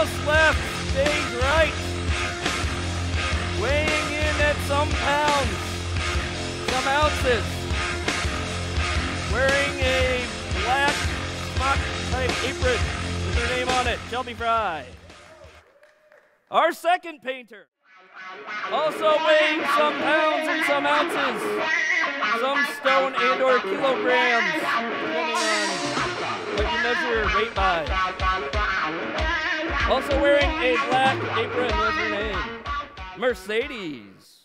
Mouse left, stage right. Weighing in at some pounds, some ounces. Wearing a black smock type apron with her name on it, Shelby Fry. Our second painter. Also weighing some pounds and some ounces, some stone and or kilograms, depending on what you measure your weight by. Also wearing a black apron with her name, Mercedes.